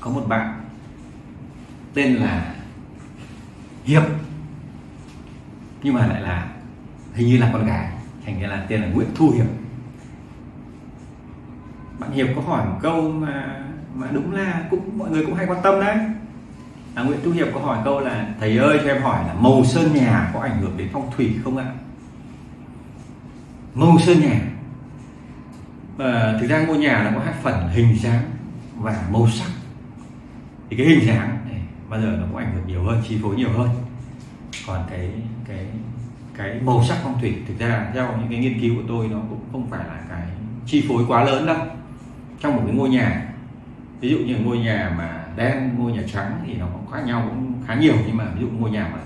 có một bạn tên là hiệp nhưng mà lại là hình như là con gái thành ra là tên là nguyễn thu hiệp. Bạn hiệp có hỏi một câu mà mà đúng là cũng mọi người cũng hay quan tâm đấy. À, Nguyễn Thu Hiệp có hỏi câu là thầy ơi cho em hỏi là màu sơn nhà có ảnh hưởng đến phong thủy không ạ? Màu sơn nhà. À, thực ra ngôi nhà nó có hai phần hình dáng và màu sắc thì cái hình dáng này bao giờ nó cũng ảnh hưởng nhiều hơn chi phối nhiều hơn. Còn cái cái cái màu sắc phong thủy thực ra theo những cái nghiên cứu của tôi nó cũng không phải là cái chi phối quá lớn đâu. Trong một cái ngôi nhà ví dụ như ngôi nhà mà đen ngôi nhà trắng thì nó cũng khác nhau cũng khá nhiều. Nhưng mà ví dụ ngôi nhà mà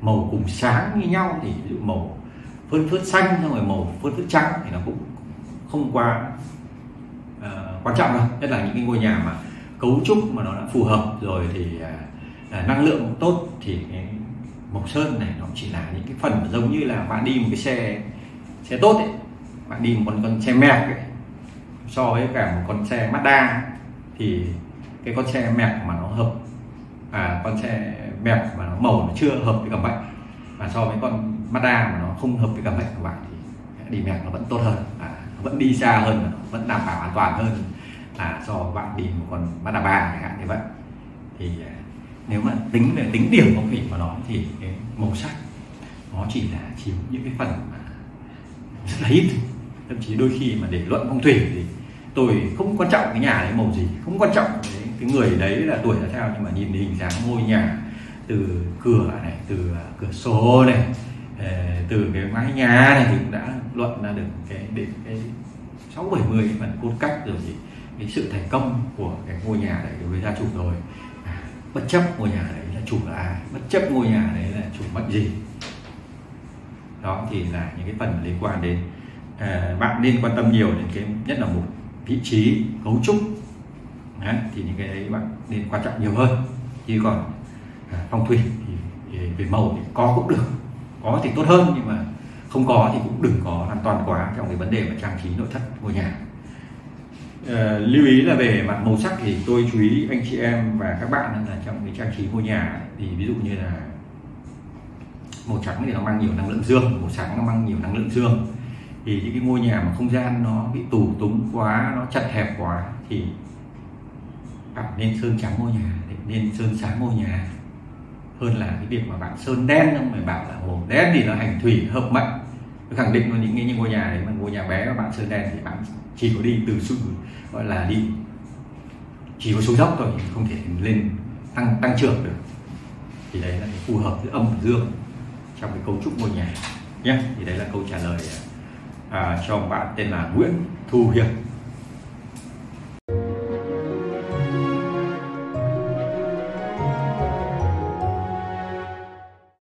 màu cùng sáng như nhau thì ví dụ màu phớt phớt xanh xong rồi màu phớt phớt trắng thì nó cũng không quá uh, quan trọng đâu. Nhất là những cái ngôi nhà mà cấu trúc mà nó đã phù hợp rồi thì à, à năng lượng tốt thì cái mộc sơn này nó chỉ là những cái phần giống như là bạn đi một cái xe xe tốt ấy. Bạn đi một con con xe mẹc ấy. So với cả một con xe Mazda thì cái con xe mẹc mà nó hợp à con xe mẹc mà nó màu nó chưa hợp với cả bạn và so với con Mazda mà nó không hợp với cả bệnh của bạn thì đi mẹc nó vẫn tốt hơn. À, nó vẫn đi xa hơn nó vẫn đảm bảo an toàn hơn là do bạn đi một con Mazda 3 chẳng hạn như vậy. Thì à, nếu mà tính về tính điểm phong thủy mà nói thì cái màu sắc nó chỉ là chiếm những cái phần mà rất là ít. Thậm chí đôi khi mà để luận phong thủy thì tôi không quan trọng cái nhà đấy màu gì không quan trọng cái, cái người đấy là tuổi là sao nhưng mà nhìn hình dáng ngôi nhà từ cửa này từ à, cửa sổ này ờ, từ cái mái nhà này thì cũng đã luận ra được cái đến cái sáu bảy mươi phần cốt cách rồi thì cái sự thành công của cái ngôi nhà đấy đối với gia chủ rồi. À, bất chấp ngôi nhà đấy là chủ là ai bất chấp ngôi nhà đấy là chủ mệnh gì. Đó thì là những cái phần liên quan đến à, bạn nên quan tâm nhiều đến cái nhất là một vị trí cấu trúc. Đấy, thì những cái đấy bạn nên quan trọng nhiều hơn. Chứ còn à, phong thủy thì, thì về màu thì có cũng được. Có thì tốt hơn nhưng mà không có thì cũng đừng có hoàn toàn quá trong cái vấn đề mà trang trí nội thất ngôi nhà uh, lưu ý là về mặt màu sắc thì tôi chú ý anh chị em và các bạn là trong cái trang trí ngôi nhà thì ví dụ như là màu trắng thì nó mang nhiều năng lượng dương màu sáng nó mang nhiều năng lượng dương. Thì những cái ngôi nhà mà không gian nó bị tù túng quá nó chặt hẹp quá thì bạn nên sơn trắng ngôi nhà nên sơn sáng ngôi nhà. Hơn là cái việc mà bạn sơn đen không phải bảo là hồ đen thì nó hành thủy hợp mệnh tôi khẳng định là những cái ngôi nhà đấy mà ngôi nhà bé mà bạn sơn đen thì bạn chỉ có đi từ xuống gọi là đi chỉ có xuống dốc thôi không thể lên tăng tăng trưởng được. Thì đấy là phù hợp giữa âm và dương trong cái cấu trúc ngôi nhà nhé. Thì đấy là câu trả lời à, cho bạn tên là Nguyễn Thu Hiệp.